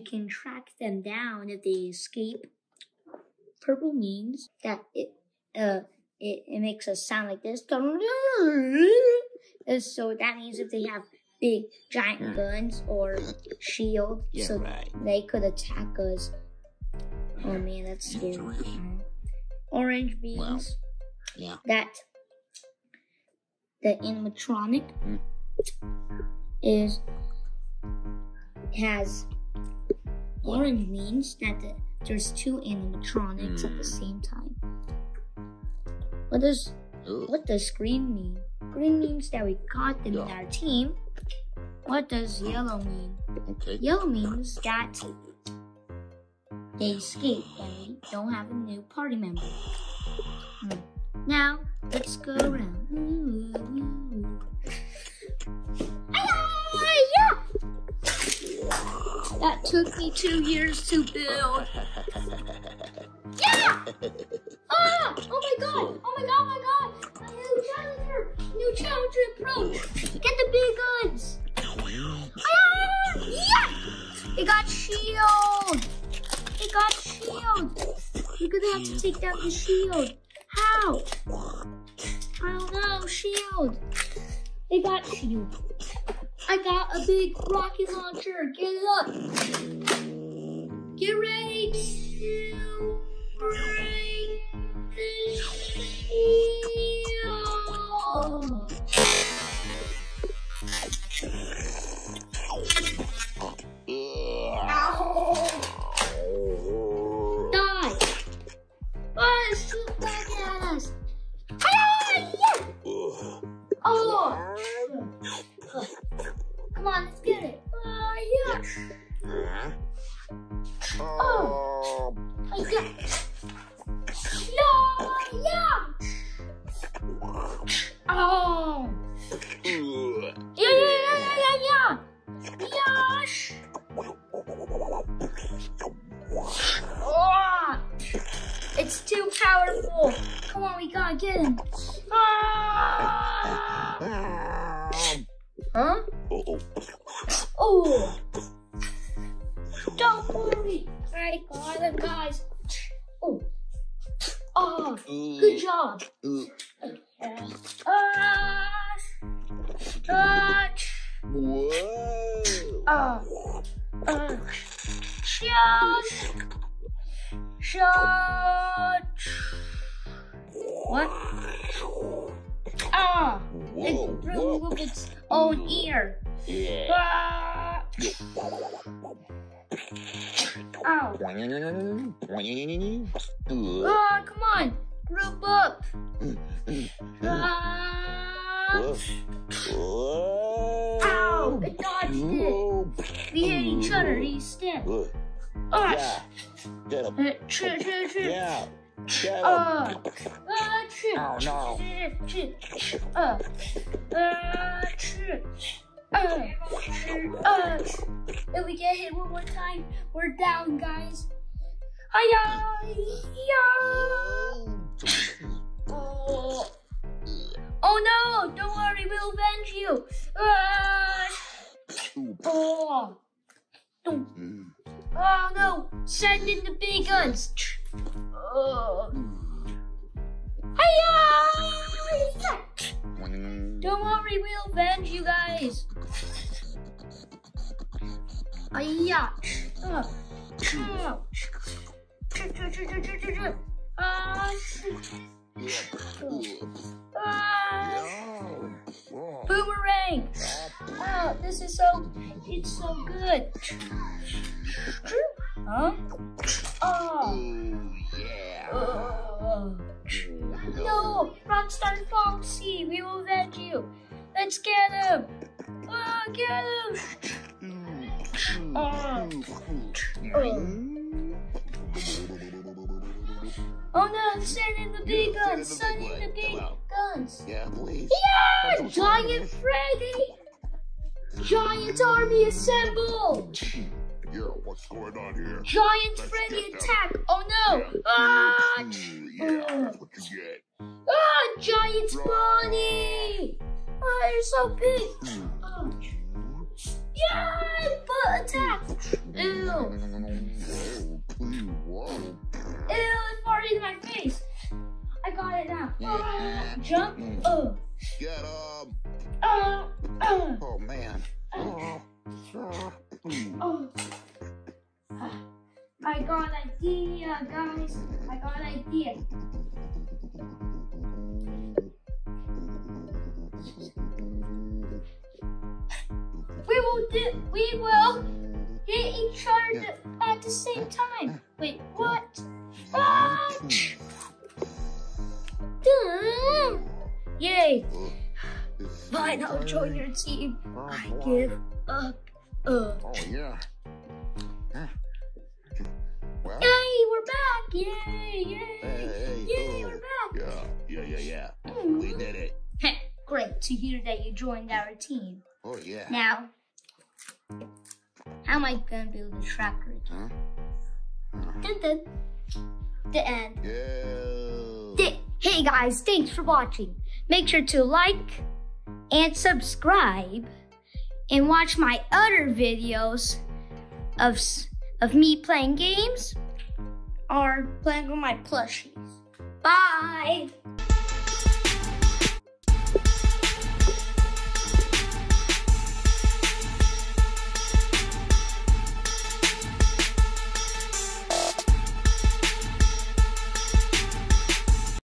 can track them down if they escape. Purple means that it uh it, it makes a sound like this. And so that means if they have big giant guns or shield, Yeah, so right. they could attack us. Oh man, that's scary. Orange means Yeah. that the animatronic Mm. is has orange means that the, there's two animatronics at the Mm. same time. What does Ooh. what does green mean? Green means that we got them in our team. What does yellow mean? Okay. Yellow means that they escaped and we don't have a new party member. Hmm. Now, let's go around. That took me two years to build. Yeah! Ah! Oh my god! Oh my god! Oh my god! A new challenger! New challenger approach! Get the big guns! Ah! Yeah! It got shield! It got shield! You're gonna have to take down the shield. How? I don't know. Shield. It got shield. I got a big rocket launcher. Get it up. Get ready to break the shield. Die! Oh, shoot back at! Ah, yeah! Oh! Too powerful! Come on, we gotta get him! Ah! Huh? Oh! Don't worry! I got him, guys! Oh! Oh! Good job! Yeah. Ah! Ah! Whoa. Ah! Ah! Shush! Shush! What? Ah! It Whoa. its own ear. Yeah. Ah! Ow! Ah, come on! Group up! Ah! Ow! It dodged it! We hit each other, instead. Good. Ah! Yeah. Get him. Uh. Yeah. Get him. Ah! Ah, chip. Oh no. Chip, chip. Ah! Ah, chip. Ah! Chip. Ah! If we get hit one more time, we're down, guys. Hiya! Yeah! Oh. oh no! Don't worry, we'll avenge you! Ah! Oh! Mm. Oh no! Send in the big guns! Oh. Don't worry, we'll avenge you guys! Hiya! Ah! Ah! Boomerang! Wow, this is so, it's so good. Huh? Oh. Oh. No, Rockstar Foxy, we will avenge you. Let's get him. Oh, get him. Oh. Oh no, send in the big guns. Send in the big guns. Yeah, please. Yeah, Giant Freddy. Giant army assemble. Yeah, what's going on here? Giant Freddy attack. Oh no. Ah, yeah, that's what you get. ah, Giant Bonnie. Oh, you're so big. Oh. Yeah! Foot attack! Ew! Ew, it's farted in my face. I got it now. Yeah. Oh, jump. Oh. Get him. Oh. Oh. Oh, man. Oh. Oh. I got an idea, guys. I got an idea. We will do. We will hit each other th- at the same time. Wait, what? Duh. Yay! Fine, I'll join your team. I give up. Uh. Oh, yeah. Huh. Well, Yay, we're back! Yay, yay! Hey, Yay, oh. we're back! yeah, yeah, yeah, yeah. Mm. We did it. Heh, Great to hear that you joined our team. Oh, yeah. Now, how am I gonna build a tracker again? Huh? Dun dun. The end. Go. Th- hey guys, thanks for watching. Make sure to like and subscribe and watch my other videos of of me playing games or playing with my plushies. Bye.